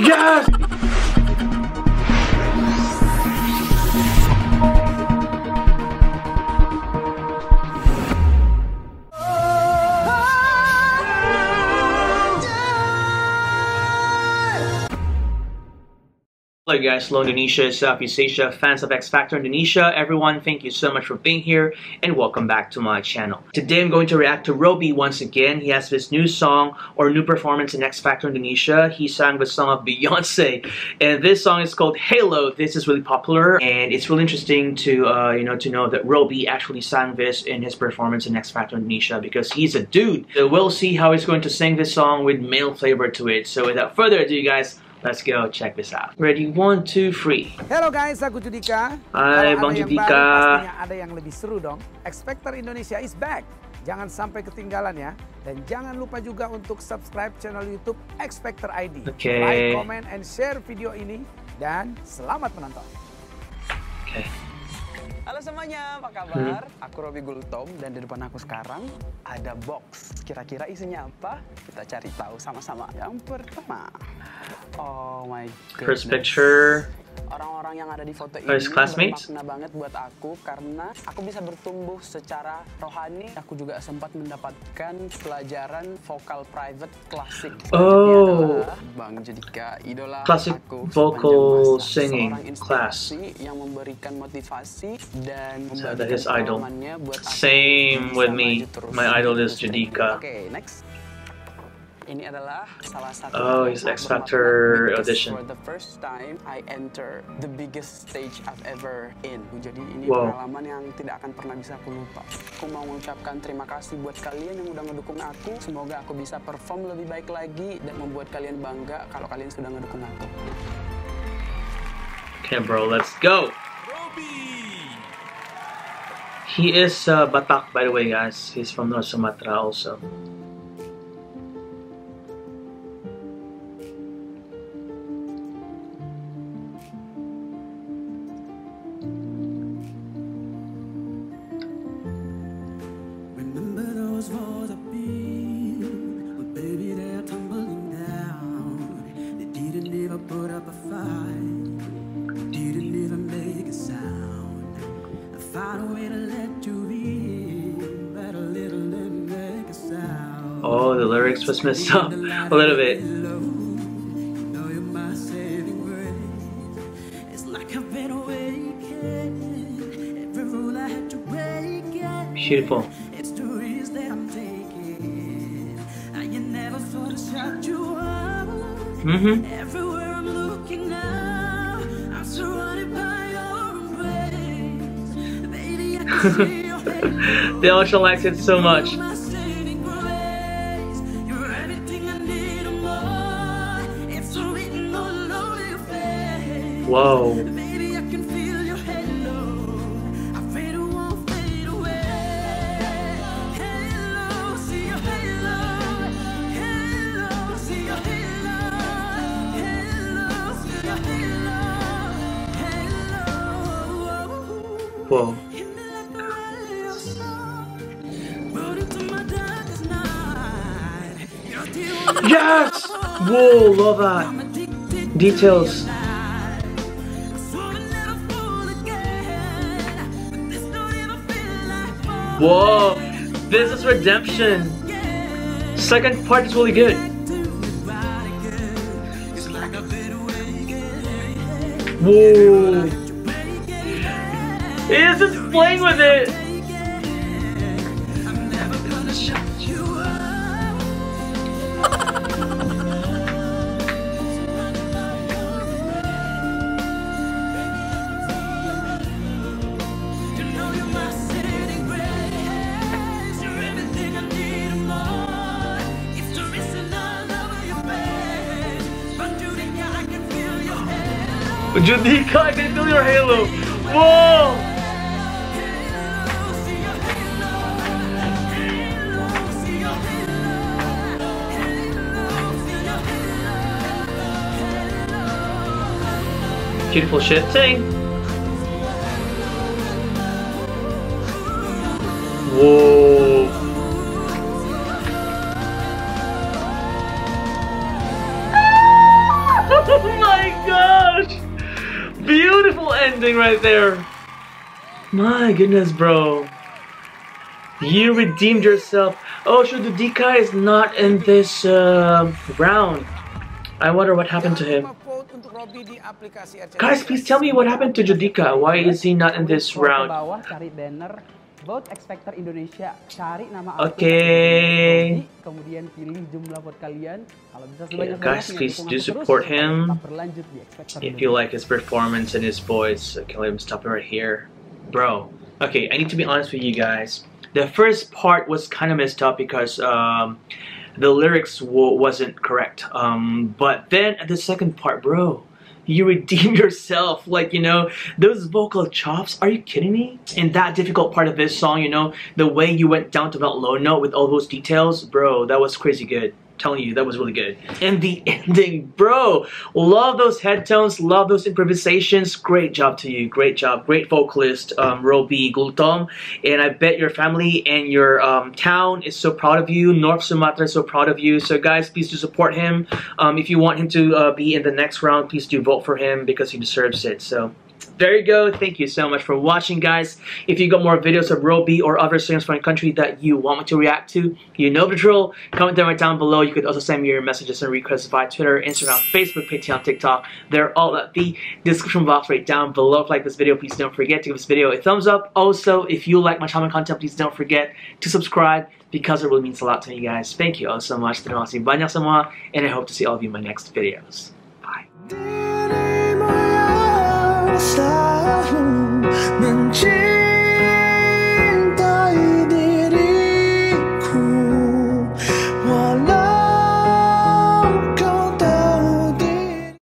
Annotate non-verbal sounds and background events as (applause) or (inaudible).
Yes! Guys, hello Indonesia, Southeast Asia, fans of X Factor Indonesia, everyone, thank you so much for being here and welcome back to my channel. Today I'm going to react to Roby once again. He has this new song or new performance in X Factor Indonesia. He sang the song of Beyonce and this song is called Halo. This is really popular and it's really interesting to uh, you know to know that Roby actually sang this in his performance in X Factor Indonesia because he's a dude. So we'll see how he's going to sing this song with male flavor to it. So without further ado guys, Let's go check this out. Ready, one, two, three. Hello guys, aku Judika. Hai Kalau Bang ada yang Judika. baru, pastinya ada yang lebih seru dong. X Factor Indonesia is back. Jangan sampai ketinggalan ya. Dan jangan lupa juga untuk subscribe channel YouTube X Factor ID. Oke. Like, comment, and share video ini. Dan selamat menonton. Okay. Halo semuanya, apa kabar? Aku Robi Gultom dan di depan aku sekarang ada box. Kira-kira isinya apa? Kita cari tahu sama-sama. Yang pertama, oh my. First picture. Orang-orang yang ada di foto ini his classmates? bermakna banget buat aku karena aku bisa bertumbuh secara rohani. Aku juga sempat mendapatkan pelajaran vokal private klasik. Oh. Bang Judika, idola Classic aku vocal masa. singing class. yang memberikan motivasi dan So that his idol. Same with me. terus. My idol is Judika. Oke, next. Ini adalah salah satu Oh, his yang X Factor audition. For the first time, I enter the biggest stage I've ever in. Jadi ini Wow. pengalaman yang tidak akan pernah bisa aku lupa. Aku mau mengucapkan terima kasih buat kalian yang udah ngedukung aku. Semoga aku bisa perform lebih baik lagi dan membuat kalian bangga kalau kalian sudah ngedukung aku. Okay, bro, let's go. He is uh, Batak, by the way, guys. He's from North Sumatra also. Oh, the lyrics was messed up a little bit. Hello, know (laughs) They also liked it so much. My saving Yes! Whoa, love that. Details. Whoa. This is redemption. Second part is really good. Whoa. You it, He is just playing with it. See I. Halo, see your halo. Whoa! Beautiful shit. Sing. Whoa. Ending right there. My goodness, bro. You redeemed yourself. Oh, so Judika is not in this uh, round. I wonder what happened to him. Guys, please tell me what happened to Judika. Why is he not in this round? Bawah cari banner Vote Indonesia. Cari nama Oke. akun kemudian pilih jumlah vote kalian. Kalau bisa sebanyak guys, please do support him. berlanjut di If you like his performance and his voice, okay, let me stop it right here. Bro, okay, I need to be honest with you guys. The first part was kind of messed up because um, the lyrics wasn't correct. Um, but then at the second part, bro, you redeem (laughs) yourself. Like you know those vocal chops are you kidding me? In that difficult part of this song you know the way you went down to that low note with all those details bro that was crazy good telling you that was really good. And the (laughs) ending bro. Love those head tones love those improvisations. Great job to you. Great job. Great vocalist um, Roby Gultom. And I bet your family and your um, town is so proud of you. North Sumatra is so proud of you. So guys please do support him. Um, if you want him to uh, be in the next round please do vote for him because he deserves it. So there you go. Thank you so much for watching, guys. If you got more videos of Roby or other singers from the country that you want me to react to, you know the drill. Comment them right down below. You could also send me your messages and requests via Twitter, Instagram, Facebook, Patreon, TikTok. They're all at the description box right down below. If you like this video, please don't forget to give this video a thumbs up. Also, if you like my channel content, please don't forget to subscribe because it really means a lot to me, guys. Thank you all so much. Terima kasih banyak semua, and I hope to see all of you in my next videos. Bye.